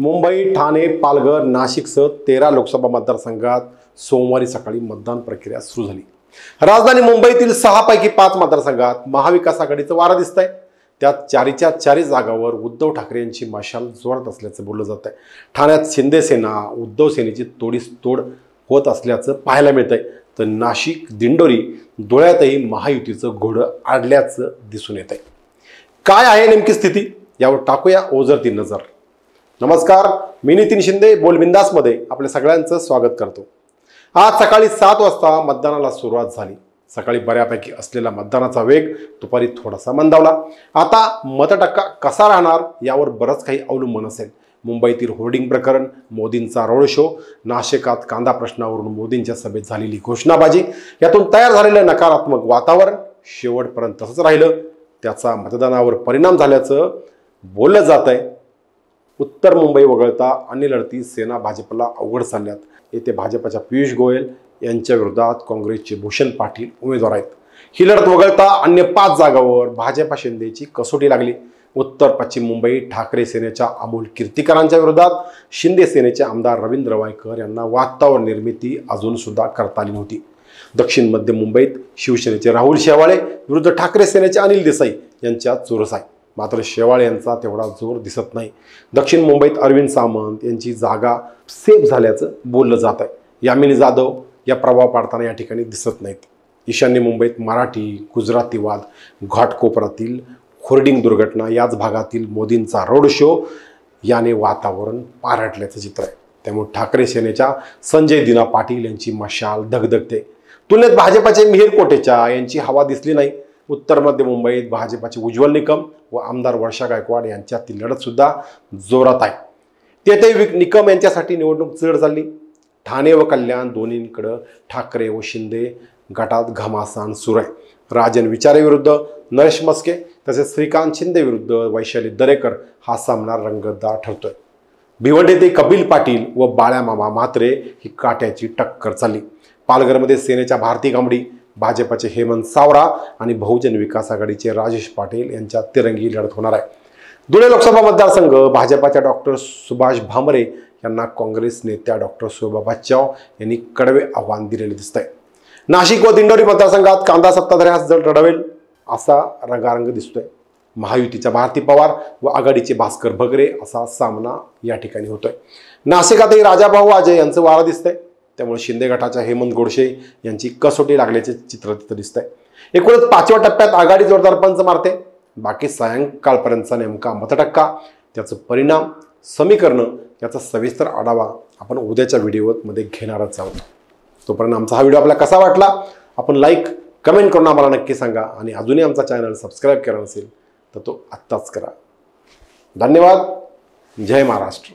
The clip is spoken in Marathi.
मुंबई ठाणे पालघर नाशिकसह तेरा लोकसभा मतदारसंघात सोमवारी सकाळी मतदान प्रक्रिया सुरू झाली. राजधानी मुंबईतील सहापैकी पाच मतदारसंघात महाविकास आघाडीचं वारं दिसत आहे त्यात चारीच्या चारी जागावर उद्धव ठाकरे यांची मशाल जोरात असल्याचं बोललं जात आहे ठाण्यात शिंदेसेना उद्धव सेनेची तोडीस तोड होत असल्याचं पाहायला मिळतंय. तर नाशिक दिंडोरी धुळ्यातही महायुतीचं घोडं आडल्याचं दिसून येत आहे काय आहे नेमकी स्थिती? यावर टाकूया ओझरती नजर. नमस्कार मी नितीन शिंदे बोलबिंदासमध्ये आपल्या सगळ्यांचं स्वागत करतो. आज सकाळी सात वाजता मतदानाला सुरुवात झाली. सकाळी बऱ्यापैकी असलेला मतदानाचा वेग दुपारी थोडासा मंदावला. आता मतटक्का कसा राहणार यावर बरंच काही अवलंबून असेल. मुंबईतील होर्डिंग प्रकरण मोदींचा रोड शो नाशिकात कांदा प्रश्नावरून मोदींच्या सभेत झालेली घोषणाबाजी यातून तयार झालेलं नकारात्मक वातावरण शेवटपर्यंत तसंच राहिलं. त्याचा मतदानावर परिणाम झाल्याचं बोललं जात आहे उत्तर मुंबई वगळता अन्य लढती सेना भाजपला अवघड चालल्यात येथे भाजपच्या पियुष गोयल यांच्या विरोधात काँग्रेसचे भूषण पाटील उमेदवार आहेत. ही लढत वगळता अन्य पाच जागांवर भाजपा शिंदेची कसोटी लागली. उत्तर पश्चिम मुंबई ठाकरे सेनेच्या अमोल कीर्तिकरांच्या विरोधात शिंदे सेनेचे आमदार रवींद्र वायकर यांना वातावरण निर्मिती अजून सुद्धा करता आली नव्हती. दक्षिण मध्य मुंबईत शिवसेनेचे राहुल शेवाळे विरुद्ध ठाकरे सेनेचे अनिल देसाई यांच्यात चुरस आहे मात्र शेवाळ यांचा तेवढा जोर दिसत नाही. दक्षिण मुंबईत अरविंद सामंत यांची जागा सेफ झाल्याचं बोललं जात आहे यामिनी जाधव या प्रभाव पाडताना या ठिकाणी दिसत नाहीत. ईशान्य मुंबईत मराठी गुजरातीवाद घाटकोपरातील होर्डिंग दुर्घटना याच भागातील मोदींचा रोड शो याने वातावरण पारटल्याचं चित्र आहे. त्यामुळे ठाकरे सेनेच्या संजय दिना पाटील यांची मशाल धगधगते. तुलनेत भाजपाचे मिहीर कोटेचा यांची हवा दिसली नाही. उत्तर मध्य मुंबईत भाजपाचे उज्ज्वल निकम व आमदार वर्षा गायकवाड यांच्यातील लढतसुद्धा जोरात आहे. तेथे निकम यांच्यासाठी निवडणूक चढ झाली ठाणे व कल्याण दोन्हीकडं ठाकरे व शिंदे गटात घमासान सुरू आहे. राजन विचारेविरुद्ध नरेश मस्के तसेच श्रीकांत शिंदे विरुद्ध वैशाली दरेकर हा सामना रंगतदार ठरतोय. भिवंडी ते कपिल पाटील व बाळ्या मामा म्हात्रे ही काट्याची टक्कर चालली. पालघरमध्ये सेनेच्या भारती कांबडी भाजपाचे हेमंत सावरा आणि बहुजन विकास आघाडीचे राजेश पाटील यांच्यात तिरंगी लढत होणार आहे. धुळे लोकसभा मतदारसंघ भाजपाच्या डॉक्टर सुभाष भामरे यांना काँग्रेस नेत्या डॉक्टर शोभा चाव यांनी कडवे आव्हान दिलेले दिसत आहे नाशिक व दिंडोरी मतदारसंघात कांदा सत्ताधाऱ्यास जर रडवेल असा रंगारंग दिसतोय. महायुतीच्या भारती पवार व आघाडीचे भास्कर भगरे असा सामना या ठिकाणी होतोय. नाशिकातही राजाभाऊ आजे यांचं वारं दिसतंय. त्यामुळे शिंदे गटाच्या हेमंत गोडसे यांची कसोटी लागल्याचे चित्र तिथं दिसतंय. एकूणच पाचव्या टप्प्यात आघाडी जोरदार पंच मारते. बाकी सायंकाळपर्यंतचा नेमका मतटक्का त्याचं परिणाम समीकरणं याचा सविस्तर आढावा आपण उद्याच्या व्हिडिओमध्ये घेणारच आहोत. तोपर्यंत आमचा हा व्हिडिओ आपल्याला कसा वाटला? आपण लाईक कमेंट करून आम्हाला नक्की सांगा आणि अजूनही आमचा चॅनल सबस्क्राईब केला नसेल तर तो आत्ताच करा. धन्यवाद. जय महाराष्ट्र.